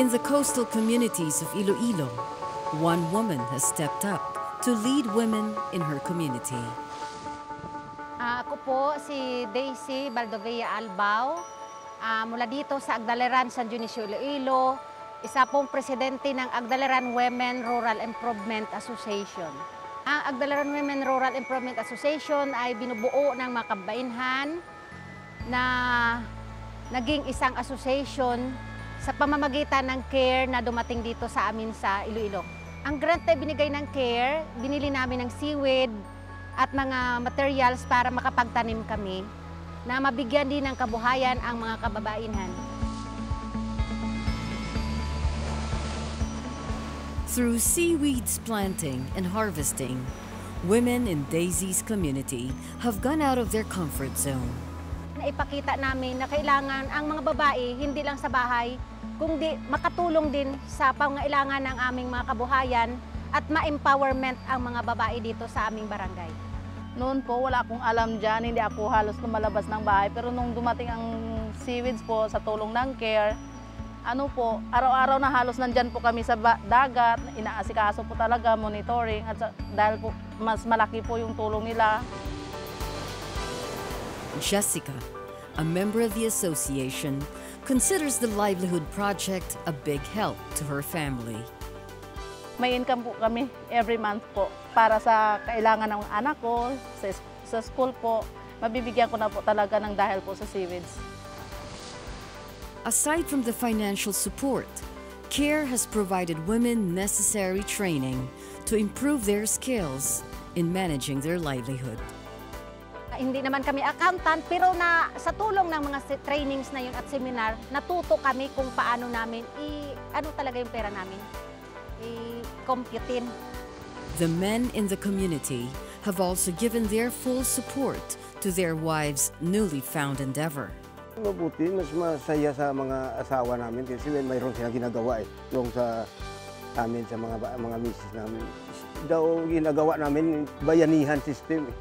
In the coastal communities of Iloilo, one woman has stepped up to lead women in her community. Ah, ako po si Daisy Baldovea Albao, ah, mula dito sa Agdaleran, San Dionisio, Iloilo, isa pong presidente ng Agdaleran Women Rural Improvement Association. Ang Agdaleran Women Rural Improvement Association ay binubuo ng mga kabainhan na naging isang association sa pamamagitan ng CARE na dumating dito sa amin sa Iloilo. Ang grant na binigay ng CARE, binili namin ng seaweed at mga materials para makapagtanim kami na mabigyan din ng kabuhayan ang mga kababainhan. Through seaweeds planting and harvesting, women in Daisy's community have gone out of their comfort zone. Naipakita namin na kailangan ang mga babae hindi lang sa bahay, kundi makatulong din sa pangailangan ng aming mga kabuhayan at ma-empowerment ang mga babae dito sa aming barangay. Noon po, wala akong alam dyan. Hindi ako halos lumalabas ng bahay. Pero nung dumating ang seaweeds po sa tulong ng CARE, ano po, araw-araw na halos nandyan po kami sa dagat. Inaasikaso po talaga, monitoring. At dahil po mas malaki po yung tulong nila, Jessica, a member of the association, considers the Livelihood Project a big help to her family. may income po kami every month po para sa kailangan ng anak ko, sa, sa school po. Mabibigyan ko na po talaga ng dahil po sa seaweeds. Aside from the financial support, CARE has provided women necessary training to improve their skills in managing their livelihood. Hindi naman kami accountant, pero na sa tulong ng mga trainings na yun at seminar, natuto kami kung paano namin i ano talaga yung pera namin. I-computein. The men in the community have also given their full support to their wives' newly found endeavor. Mabuti, mas masaya sa mga asawa namin kasi may mayroon silang ginagawa eh. Yung sa amin, sa mga, mga misis namin. Daw ginagawa namin bayanihan system eh.